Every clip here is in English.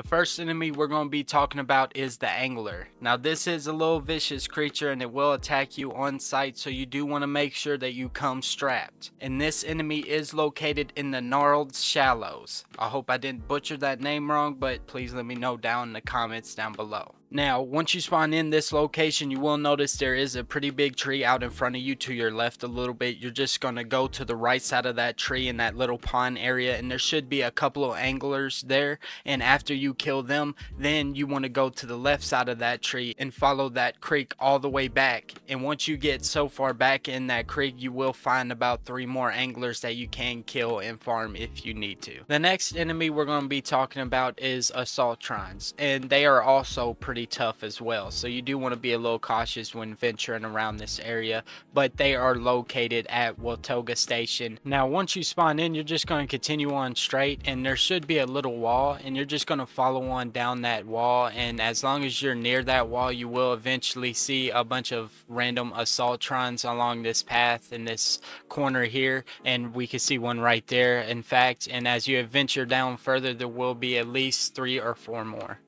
The first enemy we're going to be talking about is the Angler. Now this is a little vicious creature and it will attack you on sight so you do want to make sure that you come strapped. And this enemy is located in the Gnarled Shallows. I hope I didn't butcher that name wrong but please let me know down in the comments down below. Now, once you spawn in this location, you will notice there is a pretty big tree out in front of you to your left a little bit. You're just going to go to the right side of that tree in that little pond area, and there should be a couple of anglers there. And after you kill them, then you want to go to the left side of that tree and follow that creek all the way back. And once you get so far back in that creek, you will find about three more anglers that you can kill and farm if you need to. The next enemy we're going to be talking about is assault Assaultrons, and they are also pretty pretty tough as well. So you do want to be a little cautious when venturing around this area. But they are located at Watoga Station. Now once you spawn in, you're just going to continue on straight and there should be a little wall and you're just going to follow on down that wall. And as long as you're near that wall, you will eventually see a bunch of random Assaultrons along this path in this corner here. And we can see one right there, in fact. And as you venture down further, there will be at least three or four more.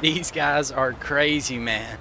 These guys are crazy, man.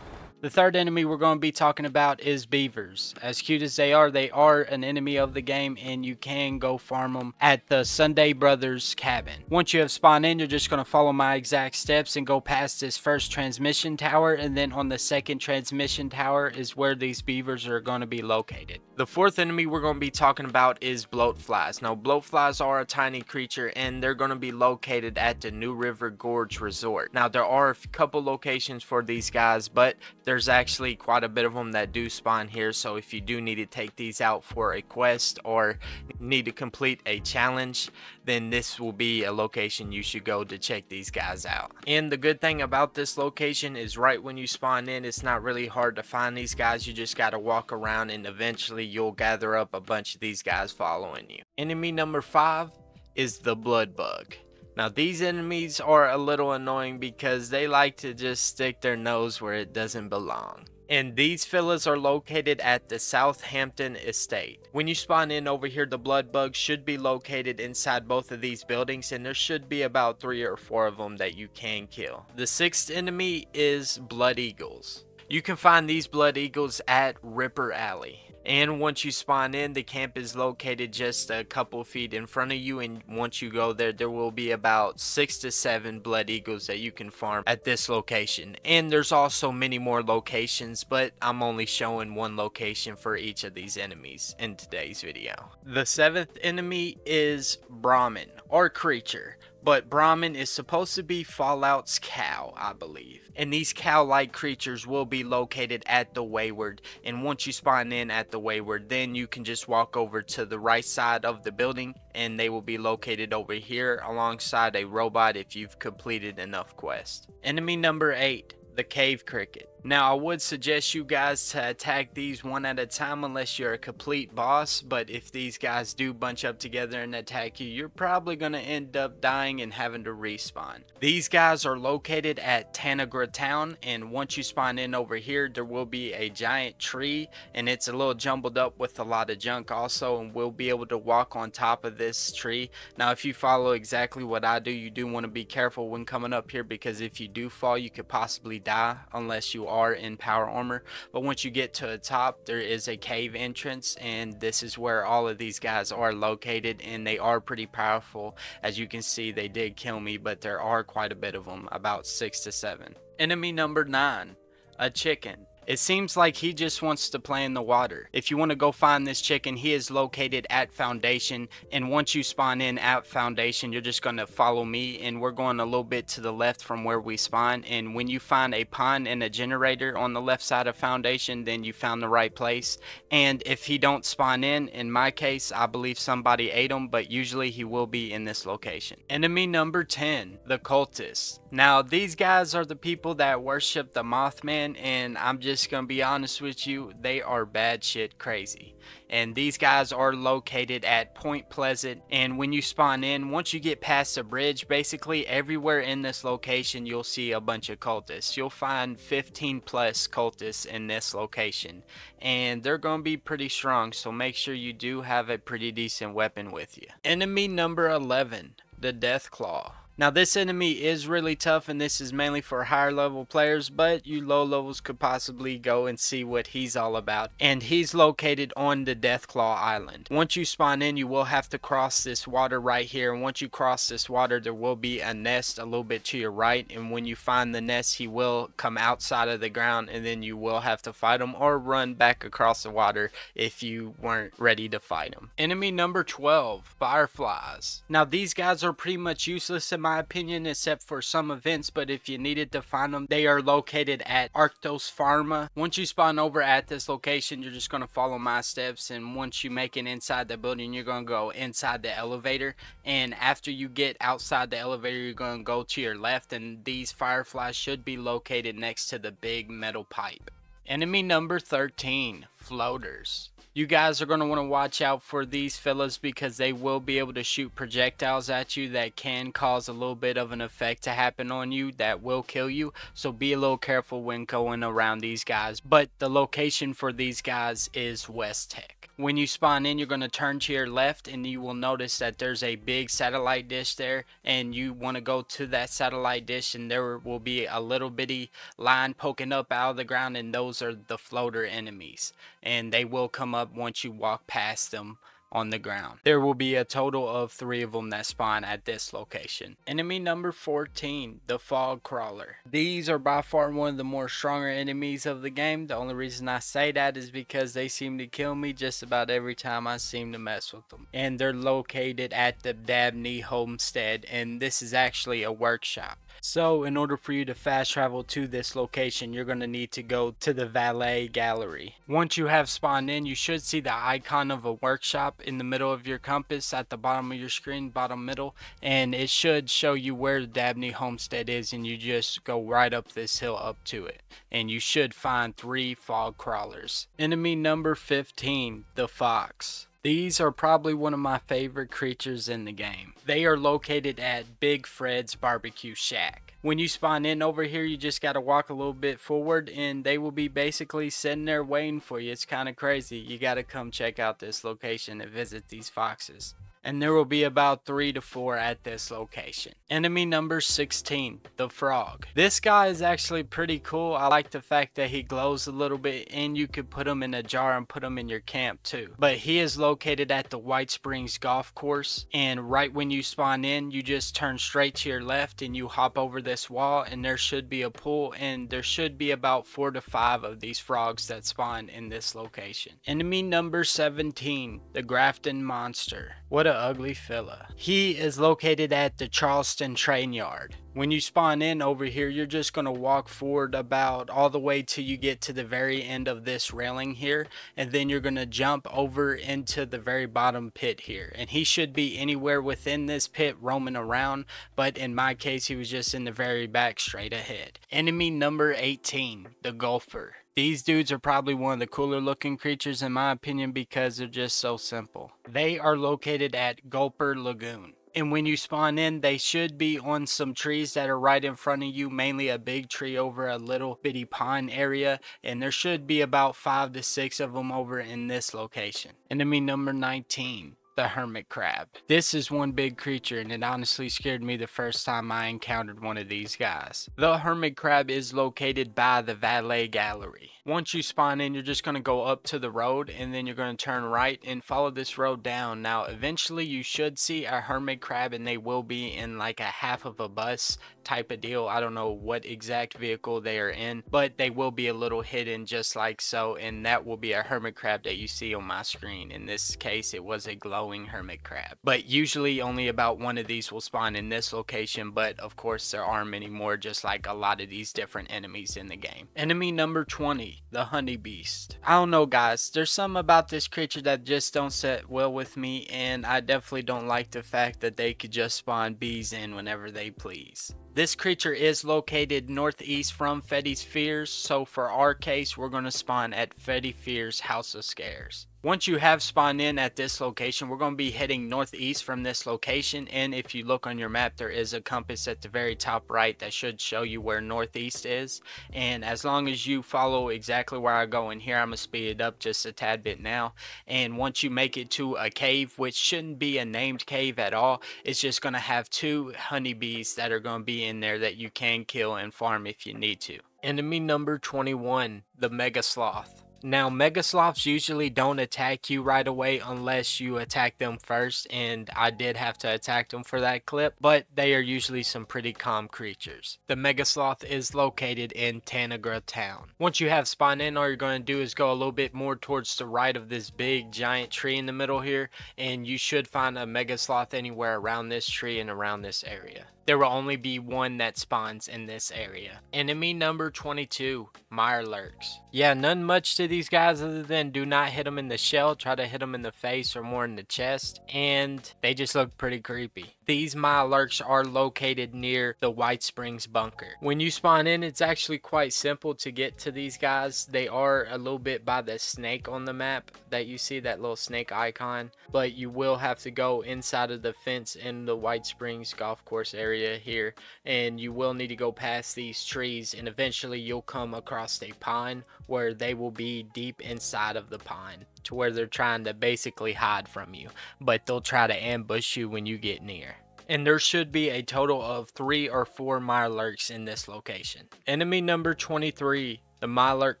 The third enemy we're going to be talking about is beavers. As cute as they are, they are an enemy of the game and you can go farm them at the Sunday Brothers cabin. Once you have spawned in, you're just going to follow my exact steps and go past this first transmission tower and then on the second transmission tower is where these beavers are going to be located. The fourth enemy we're going to be talking about is bloatflies. Now bloatflies are a tiny creature and they're going to be located at the New River Gorge Resort. Now there are a couple locations for these guys but there's actually quite a bit of them that do spawn here so if you do need to take these out for a quest or need to complete a challenge then this will be a location you should go to check these guys out. And the good thing about this location is right when you spawn in it's not really hard to find these guys. You just got to walk around and eventually you'll gather up a bunch of these guys following you. Enemy number five is the blood bug now these enemies are a little annoying because they like to just stick their nose where it doesn't belong. And these fellas are located at the Southampton Estate. When you spawn in over here, the blood bugs should be located inside both of these buildings and there should be about three or four of them that you can kill. The sixth enemy is blood eagles. You can find these blood eagles at Ripper Alley. And once you spawn in, the camp is located just a couple feet in front of you. And once you go there, there will be about six to seven blood eagles that you can farm at this location. And there's also many more locations, but I'm only showing one location for each of these enemies in today's video. The seventh enemy is Brahmin or creature but Brahmin is supposed to be Fallout's cow, I believe. And these cow-like creatures will be located at the Wayward. And once you spawn in at the Wayward, then you can just walk over to the right side of the building and they will be located over here alongside a robot if you've completed enough quests. Enemy number 8, the Cave Cricket. Now, I would suggest you guys to attack these one at a time unless you're a complete boss, but if these guys do bunch up together and attack you, you're probably going to end up dying and having to respawn. These guys are located at Tanagra Town, and once you spawn in over here, there will be a giant tree, and it's a little jumbled up with a lot of junk also, and we'll be able to walk on top of this tree. Now, if you follow exactly what I do, you do want to be careful when coming up here, because if you do fall, you could possibly die unless you are in power armor but once you get to the top there is a cave entrance and this is where all of these guys are located and they are pretty powerful. As you can see they did kill me but there are quite a bit of them about six to seven. Enemy number nine a chicken it seems like he just wants to play in the water. If you want to go find this chicken, he is located at Foundation. And once you spawn in at Foundation, you're just going to follow me. And we're going a little bit to the left from where we spawn. And when you find a pond and a generator on the left side of Foundation, then you found the right place. And if he don't spawn in, in my case, I believe somebody ate him. But usually he will be in this location. Enemy number 10, the cultists. Now, these guys are the people that worship the Mothman. And I'm just gonna be honest with you, they are bad shit crazy. And these guys are located at Point Pleasant. And when you spawn in, once you get past the bridge, basically everywhere in this location, you'll see a bunch of cultists. You'll find 15 plus cultists in this location. And they're gonna be pretty strong, so make sure you do have a pretty decent weapon with you. Enemy number 11 the Deathclaw. Now this enemy is really tough and this is mainly for higher level players but you low levels could possibly go and see what he's all about. And he's located on the Deathclaw Island. Once you spawn in you will have to cross this water right here and once you cross this water there will be a nest a little bit to your right and when you find the nest he will come outside of the ground and then you will have to fight him or run back across the water if you weren't ready to fight him. Enemy number 12, Fireflies. Now these guys are pretty much useless in my my opinion, except for some events, but if you needed to find them, they are located at Arctos Pharma. Once you spawn over at this location, you're just going to follow my steps, and once you make it inside the building, you're going to go inside the elevator, and after you get outside the elevator, you're going to go to your left, and these fireflies should be located next to the big metal pipe. Enemy number 13, Floaters. You guys are going to want to watch out for these fellas because they will be able to shoot projectiles at you that can cause a little bit of an effect to happen on you that will kill you. So be a little careful when going around these guys. But the location for these guys is WestTek. When you spawn in, you're going to turn to your left and you will notice that there's a big satellite dish there and you want to go to that satellite dish and there will be a little bitty line poking up out of the ground and those are the floater enemies. And they will come up once you walk past them on the ground. There will be a total of three of them that spawn at this location. Enemy number 14, the Fog Crawler. These are by far one of the more stronger enemies of the game. The only reason I say that is because they seem to kill me just about every time I seem to mess with them. And they're located at the Dabney Homestead and this is actually a workshop. So in order for you to fast travel to this location, you're going to need to go to the Valley Galleria. Once you have spawned in, you should see the icon of a workshop in the middle of your compass at the bottom of your screen, bottom middle, and it should show you where the Dabney Homestead is and you just go right up this hill up to it. And you should find three fog crawlers. Enemy number 15, the Fox. These are probably one of my favorite creatures in the game. They are located at Big Fred's Barbecue Shack. When you spawn in over here, you just got to walk a little bit forward and they will be basically sitting there waiting for you. It's kind of crazy. You got to come check out this location and visit these foxes and there will be about 3 to 4 at this location. Enemy number 16, the frog. This guy is actually pretty cool. I like the fact that he glows a little bit and you could put him in a jar and put him in your camp too. But he is located at the White Springs Golf Course and right when you spawn in you just turn straight to your left and you hop over this wall and there should be a pool and there should be about 4 to 5 of these frogs that spawn in this location. Enemy number 17, the Grafton Monster. What ugly fella. He is located at the Charleston Train Yard. When you spawn in over here, you're just going to walk forward about all the way till you get to the very end of this railing here. And then you're going to jump over into the very bottom pit here. And he should be anywhere within this pit roaming around. But in my case, he was just in the very back straight ahead. Enemy number 18, the Gulper. These dudes are probably one of the cooler looking creatures in my opinion because they're just so simple. They are located at Gulper Lagoon. And when you spawn in, they should be on some trees that are right in front of you, mainly a big tree over a little bitty pond area. And there should be about five to six of them over in this location. Enemy number 19 the hermit crab. This is one big creature and it honestly scared me the first time I encountered one of these guys. The hermit crab is located by the Valley Galleria. Once you spawn in, you're just going to go up to the road and then you're going to turn right and follow this road down. Now, eventually you should see a hermit crab and they will be in like a half of a bus type of deal. I don't know what exact vehicle they are in, but they will be a little hidden just like so. And that will be a hermit crab that you see on my screen. In this case, it was a glowing hermit crab. But usually only about one of these will spawn in this location. But of course, there are many more just like a lot of these different enemies in the game. Enemy number 20 the honey beast. I don't know guys, there's something about this creature that just don't set well with me and I definitely don't like the fact that they could just spawn bees in whenever they please. This creature is located northeast from Fetty's Fears, so for our case, we're going to spawn at Fetty Fears House of Scares. Once you have spawned in at this location, we're going to be heading northeast from this location. And if you look on your map, there is a compass at the very top right that should show you where northeast is. And as long as you follow exactly where I go in here, I'm going to speed it up just a tad bit now. And once you make it to a cave, which shouldn't be a named cave at all, it's just going to have two honeybees that are going to be in there that you can kill and farm if you need to. Enemy number 21, the Mega Sloth. Now, Mega Sloths usually don't attack you right away unless you attack them first, and I did have to attack them for that clip, but they are usually some pretty calm creatures. The Mega Sloth is located in Tanagra Town. Once you have spawned in, all you're going to do is go a little bit more towards the right of this big giant tree in the middle here, and you should find a Mega Sloth anywhere around this tree and around this area there will only be one that spawns in this area. Enemy number 22, Mirelurks. Yeah, none much to these guys other than do not hit them in the shell, try to hit them in the face or more in the chest, and they just look pretty creepy. These Mirelurks are located near the White Springs bunker. When you spawn in, it's actually quite simple to get to these guys. They are a little bit by the snake on the map that you see, that little snake icon, but you will have to go inside of the fence in the White Springs golf course area here and you will need to go past these trees and eventually you'll come across a pine where they will be deep inside of the pine to where they're trying to basically hide from you but they'll try to ambush you when you get near and there should be a total of three or four Mirelurks in this location. Enemy number 23 the Mirelurk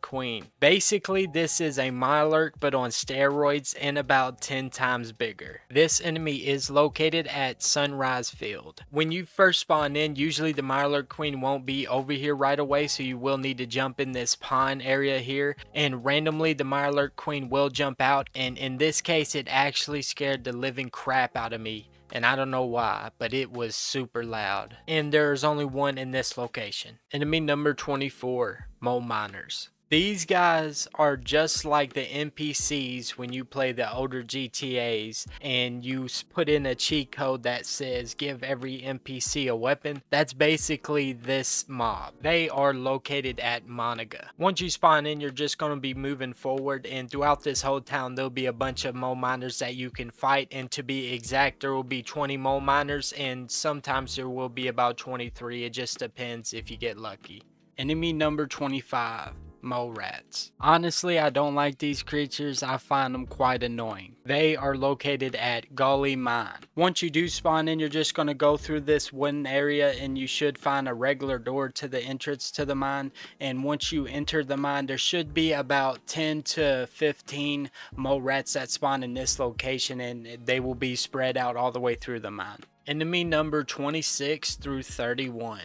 Queen. Basically, this is a Mirelurk but on steroids and about 10 times bigger. This enemy is located at Sunrise Field. When you first spawn in, usually the Mirelurk Queen won't be over here right away, so you will need to jump in this pond area here, and randomly the Mirelurk Queen will jump out, and in this case, it actually scared the living crap out of me and I don't know why, but it was super loud. And there's only one in this location. Enemy number 24, Mole Miners. These guys are just like the NPCs when you play the older GTAs and you put in a cheat code that says give every NPC a weapon. That's basically this mob. They are located at Monongah. Once you spawn in, you're just going to be moving forward and throughout this whole town, there'll be a bunch of mole miners that you can fight and to be exact, there will be 20 mole miners and sometimes there will be about 23. It just depends if you get lucky. Enemy number 25 mole rats. Honestly, I don't like these creatures. I find them quite annoying. They are located at Gauley Mine. Once you do spawn in, you're just going to go through this wooden area and you should find a regular door to the entrance to the mine. And once you enter the mine, there should be about 10 to 15 mole rats that spawn in this location and they will be spread out all the way through the mine. Enemy number 26 through 31.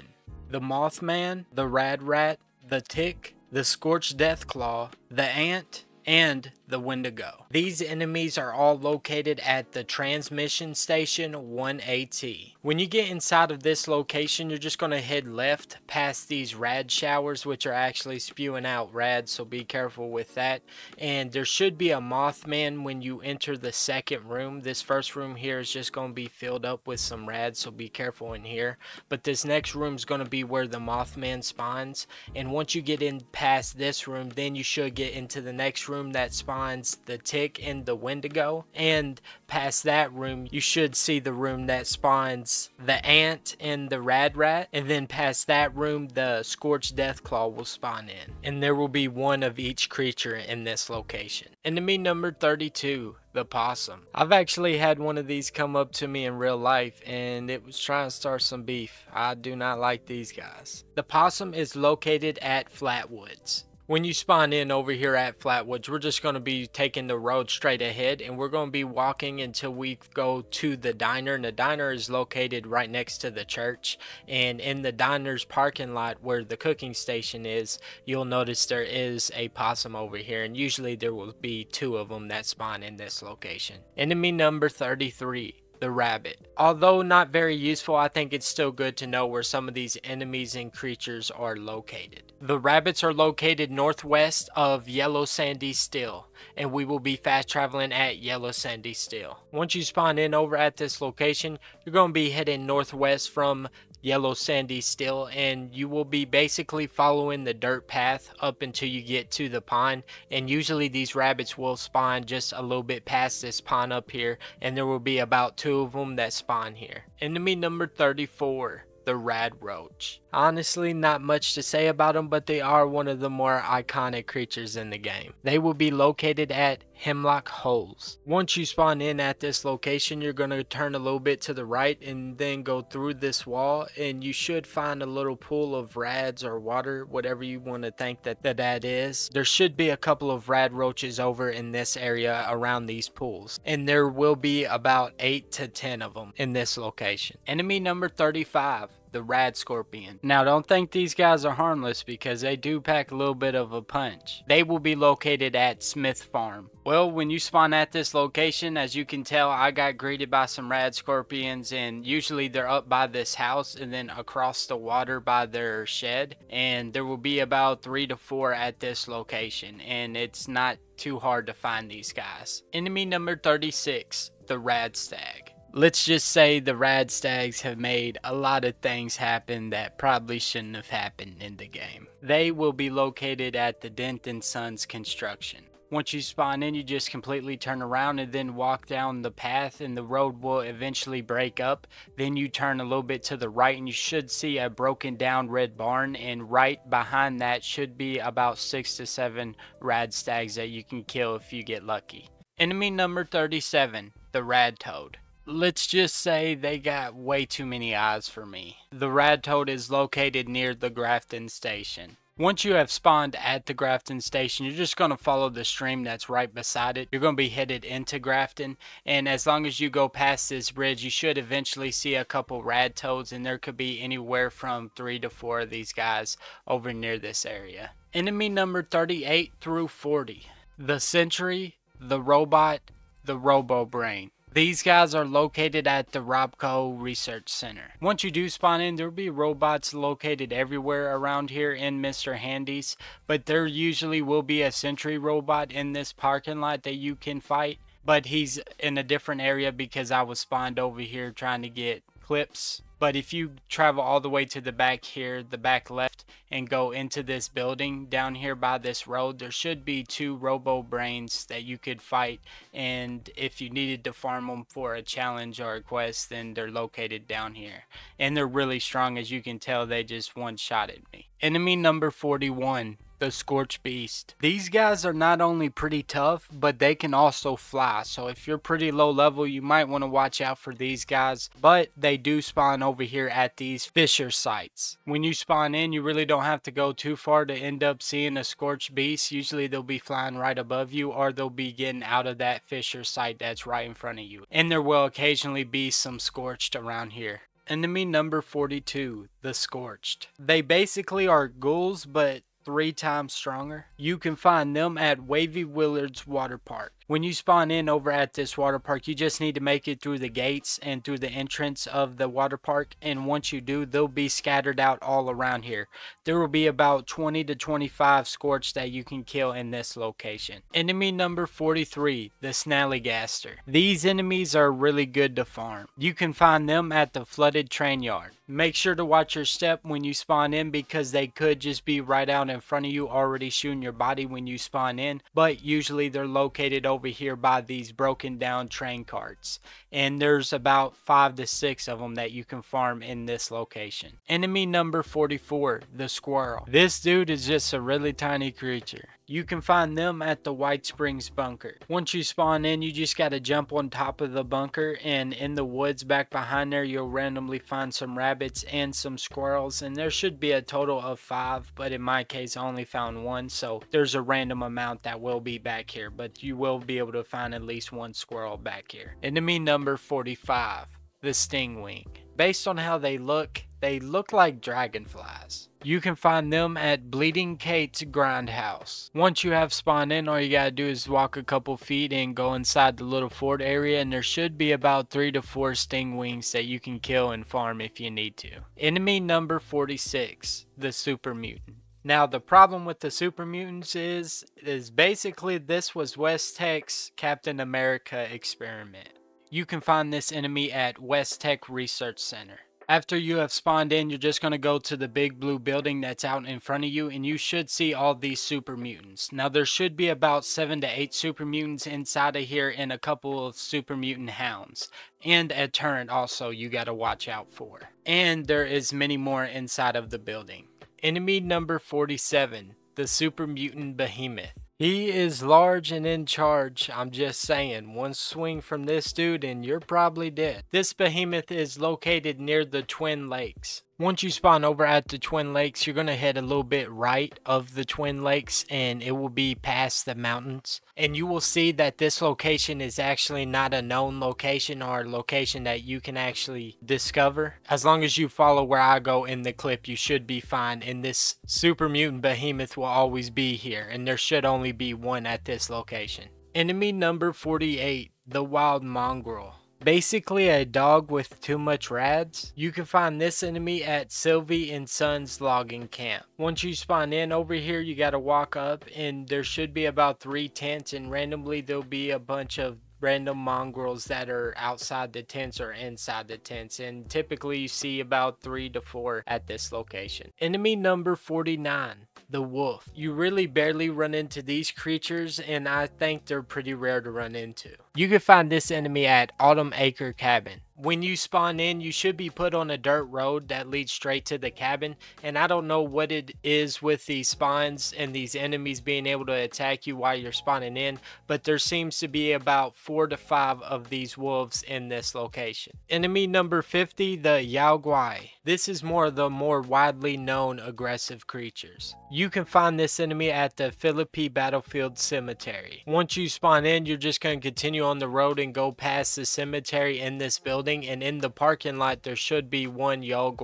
The Mothman, the Rad Rat, the Tick, the Scorched Deathclaw, the Ant, and the Wendigo. These enemies are all located at the transmission station 1AT. When you get inside of this location, you're just going to head left past these rad showers, which are actually spewing out rad, so be careful with that. And there should be a Mothman when you enter the second room. This first room here is just going to be filled up with some rad, so be careful in here. But this next room is going to be where the Mothman spawns. And once you get in past this room, then you should get into the next room that spawns spawns the tick and the wendigo and past that room you should see the room that spawns the ant and the rad rat and then past that room the scorched deathclaw will spawn in and there will be one of each creature in this location enemy number 32 the possum. I've actually had one of these come up to me in real life and it was trying to start some beef. I do not like these guys. The possum is located at Flatwoods. When you spawn in over here at Flatwoods, we're just going to be taking the road straight ahead and we're going to be walking until we go to the diner. And the diner is located right next to the church. And in the diner's parking lot where the cooking station is, you'll notice there is a possum over here. And usually there will be two of them that spawn in this location. Enemy number 33 the rabbit. Although not very useful, I think it's still good to know where some of these enemies and creatures are located. The rabbits are located northwest of Yellow Sandy Still. And we will be fast traveling at Yellow Sandy still. Once you spawn in over at this location, you're going to be heading northwest from yellow sandy still and you will be basically following the dirt path up until you get to the pond and usually these rabbits will spawn just a little bit past this pond up here and there will be about two of them that spawn here. Enemy number 34 the Rad Roach. Honestly, not much to say about them, but they are one of the more iconic creatures in the game. They will be located at Hemlock Holes. Once you spawn in at this location, you're going to turn a little bit to the right and then go through this wall and you should find a little pool of rads or water, whatever you want to think that that, that is. There should be a couple of rad roaches over in this area around these pools and there will be about 8 to 10 of them in this location. Enemy number 35 the Rad Scorpion. Now don't think these guys are harmless because they do pack a little bit of a punch. They will be located at Smith Farm. Well, when you spawn at this location, as you can tell, I got greeted by some Rad Scorpions and usually they're up by this house and then across the water by their shed. And there will be about three to four at this location and it's not too hard to find these guys. Enemy number 36, the Rad Stag let's just say the Rad Stags have made a lot of things happen that probably shouldn't have happened in the game. They will be located at the Denton Sons construction. Once you spawn in, you just completely turn around and then walk down the path and the road will eventually break up. Then you turn a little bit to the right and you should see a broken down red barn and right behind that should be about 6 to 7 rad stags that you can kill if you get lucky. Enemy number 37, the rad toad let's just say they got way too many eyes for me. The Rad Toad is located near the Grafton station. Once you have spawned at the Grafton station, you're just going to follow the stream that's right beside it. You're going to be headed into Grafton, and as long as you go past this bridge, you should eventually see a couple rad toads, and there could be anywhere from three to four of these guys over near this area. Enemy number 38 through 40. The Sentry, the Robot, the Robo Brain. These guys are located at the Robco Research Center. Once you do spawn in, there will be robots located everywhere around here in Mr. Handy's, but there usually will be a sentry robot in this parking lot that you can fight, but he's in a different area because I was spawned over here trying to get clips but if you travel all the way to the back here, the back left, and go into this building down here by this road, there should be two Robo Brains that you could fight. And if you needed to farm them for a challenge or a quest, then they're located down here. And they're really strong, as you can tell, they just one-shotted me. Enemy number 41 the Scorch Beast. These guys are not only pretty tough, but they can also fly. So if you're pretty low level, you might want to watch out for these guys. But they do spawn over here at these fissure sites. When you spawn in, you really don't have to go too far to end up seeing a Scorch Beast. Usually they'll be flying right above you or they'll be getting out of that fissure site that's right in front of you. And there will occasionally be some Scorched around here. Enemy number 42, the Scorched. They basically are ghouls, but three times stronger. You can find them at Wavy Willards Water Park. When you spawn in over at this water park, you just need to make it through the gates and through the entrance of the water park. And once you do, they'll be scattered out all around here. There will be about 20 to 25 Scorch that you can kill in this location. Enemy number 43, the Snallygaster. These enemies are really good to farm. You can find them at the flooded train yard. Make sure to watch your step when you spawn in because they could just be right out in front of you already shooting your body when you spawn in. But usually they're located here by these broken down train carts. And there's about five to six of them that you can farm in this location. Enemy number 44, the squirrel. This dude is just a really tiny creature. You can find them at the White Springs bunker. Once you spawn in, you just got to jump on top of the bunker and in the woods back behind there, you'll randomly find some rabbits and some squirrels. And there should be a total of five, but in my case, I only found one. So there's a random amount that will be back here, but you will be able to find at least one squirrel back here. Enemy number 45, the Stingwing. Based on how they look, they look like dragonflies. You can find them at Bleeding Kate's Grindhouse. Once you have spawned in, all you gotta do is walk a couple feet and go inside the little fort area and there should be about 3 to 4 Stingwings that you can kill and farm if you need to. Enemy number 46, the Super Mutant. Now the problem with the super mutants is is basically this was WestTek's Captain America experiment. You can find this enemy at WestTek Research Center. After you have spawned in, you're just going to go to the big blue building that's out in front of you and you should see all these super mutants. Now there should be about 7 to 8 super mutants inside of here and a couple of super mutant hounds. And a turret also you got to watch out for. And there is many more inside of the building. Enemy number 47, the super mutant behemoth. He is large and in charge, I'm just saying. One swing from this dude and you're probably dead. This behemoth is located near the Twin Lakes. Once you spawn over at the Twin Lakes, you're going to head a little bit right of the Twin Lakes and it will be past the mountains. And you will see that this location is actually not a known location or a location that you can actually discover. As long as you follow where I go in the clip, you should be fine. And this super mutant behemoth will always be here. And there should only be one at this location. Enemy number 48, the Wild Mongrel basically a dog with too much rads. You can find this enemy at Sylvie and Sons logging camp. Once you spawn in over here, you gotta walk up and there should be about three tents and randomly there'll be a bunch of random mongrels that are outside the tents or inside the tents and typically you see about three to four at this location. Enemy number 49 the wolf. You really barely run into these creatures and I think they're pretty rare to run into. You can find this enemy at Autumn Acre Cabin. When you spawn in, you should be put on a dirt road that leads straight to the cabin. And I don't know what it is with these spawns and these enemies being able to attack you while you're spawning in, but there seems to be about four to five of these wolves in this location. Enemy number 50, the Yao Guai. This is more of the more widely known aggressive creatures. You can find this enemy at the Philippi Battlefield Cemetery. Once you spawn in, you're just going to continue on the road and go past the cemetery in this building. And in the parking lot, there should be one Yao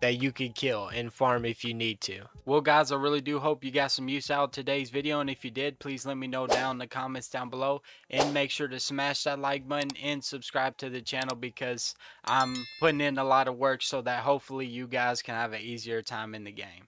that you could kill and farm if you need to. Well, guys, I really do hope you got some use out of today's video. And if you did, please let me know down in the comments down below. And make sure to smash that like button and subscribe to the channel because I'm putting in a lot of work so that hopefully you guys can have an easier time in the game.